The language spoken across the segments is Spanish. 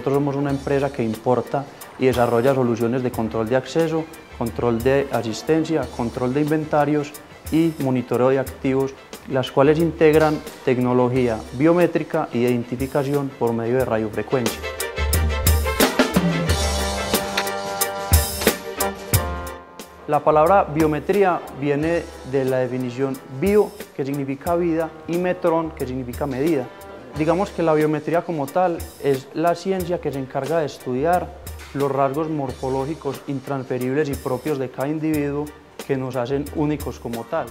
Nosotros somos una empresa que importa y desarrolla soluciones de control de acceso, control de asistencia, control de inventarios y monitoreo de activos, las cuales integran tecnología biométrica y identificación por medio de radiofrecuencia. La palabra biometría viene de la definición bio, que significa vida, y metrón, que significa medida. Digamos que la biometría como tal es la ciencia que se encarga de estudiar los rasgos morfológicos intransferibles y propios de cada individuo que nos hacen únicos como tal.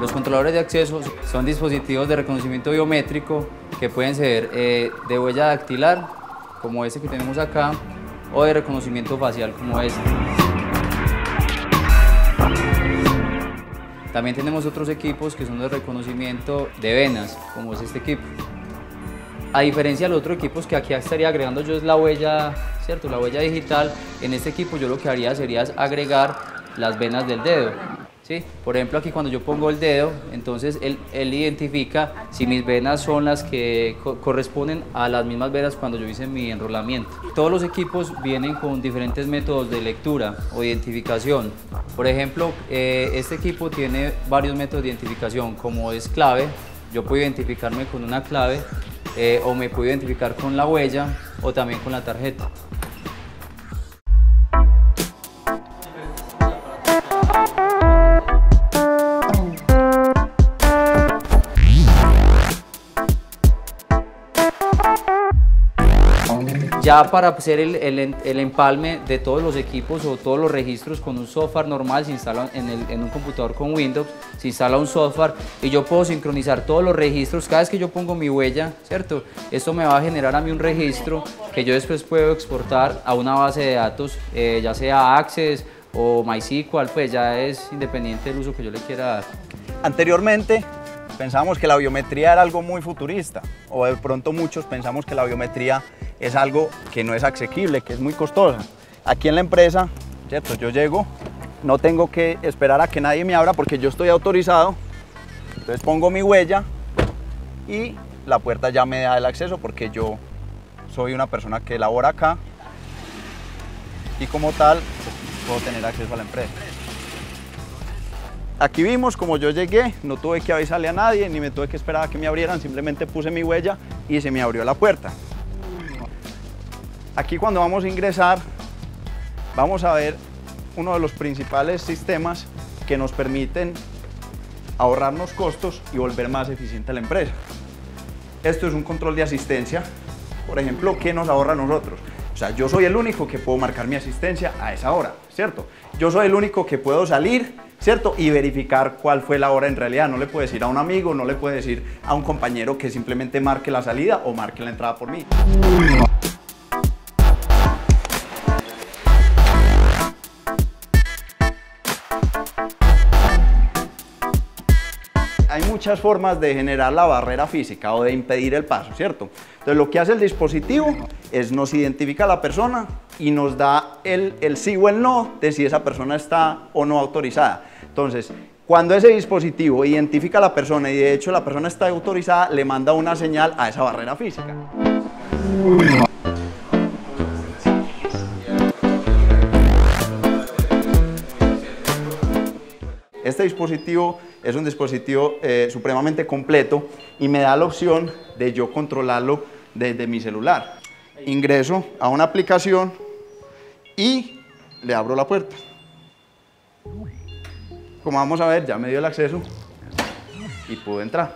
Los controladores de acceso son dispositivos de reconocimiento biométrico que pueden ser eh, de huella dactilar, como este que tenemos acá, o de reconocimiento facial, como este. También tenemos otros equipos que son de reconocimiento de venas, como es este equipo. A diferencia de los otros equipos que aquí estaría agregando yo es la huella, ¿cierto? La huella digital. En este equipo yo lo que haría sería agregar las venas del dedo. ¿Sí? Por ejemplo, aquí cuando yo pongo el dedo, entonces él, él identifica si mis venas son las que co- corresponden a las mismas venas cuando yo hice mi enrolamiento. Todos los equipos vienen con diferentes métodos de lectura o identificación. Por ejemplo, eh, este equipo tiene varios métodos de identificación, como es clave, yo puedo identificarme con una clave eh, o me puedo identificar con la huella o también con la tarjeta. Ya para hacer el, el- el empalme de todos los equipos o todos los registros con un software normal, se instala en, el- en un computador con Windows, se instala un software y yo puedo sincronizar todos los registros. Cada vez que yo pongo mi huella, ¿cierto? Esto me va a generar a mí un registro que yo después puedo exportar a una base de datos, eh, ya sea Access o MySQL, pues ya es independiente del uso que yo le quiera dar. Anteriormente pensábamos que la biometría era algo muy futurista, o de pronto muchos pensamos que la biometría es algo que no es asequible, que es muy costosa. Aquí en la empresa, ¿cierto? Yo llego, no tengo que esperar a que nadie me abra porque yo estoy autorizado, entonces pongo mi huella y la puerta ya me da el acceso porque yo soy una persona que labora acá y como tal puedo tener acceso a la empresa. Aquí vimos como yo llegué, no tuve que avisarle a nadie, ni me tuve que esperar a que me abrieran, simplemente puse mi huella y se me abrió la puerta. Aquí cuando vamos a ingresar, vamos a ver uno de los principales sistemas que nos permiten ahorrarnos costos y volver más eficiente la empresa. Esto es un control de asistencia, por ejemplo, ¿qué nos ahorra a nosotros? O sea, yo soy el único que puedo marcar mi asistencia a esa hora, ¿cierto? Yo soy el único que puedo salir, ¿cierto? Y verificar cuál fue la hora en realidad. No le puedo decir a un amigo, no le puedo decir a un compañero que simplemente marque la salida o marque la entrada por mí. hay muchas formas de generar la barrera física o de impedir el paso, ¿cierto? Entonces lo que hace el dispositivo es nos identifica a la persona y nos da el, el sí o el no de si esa persona está o no autorizada. Entonces, cuando ese dispositivo identifica a la persona y de hecho la persona está autorizada, le manda una señal a esa barrera física. Este dispositivo es un dispositivo eh, supremamente completo y me da la opción de yo controlarlo desde mi celular. Ingreso a una aplicación y le abro la puerta. Como vamos a ver, ya me dio el acceso y pude entrar.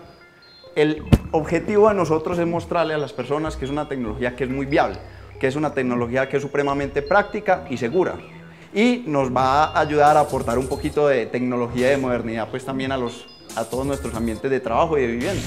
El objetivo de nosotros es mostrarle a las personas que es una tecnología que es muy viable, que es una tecnología que es supremamente práctica y segura y nos va a ayudar a aportar un poquito de tecnología y de modernidad pues también a, los, a todos nuestros ambientes de trabajo y de vivienda.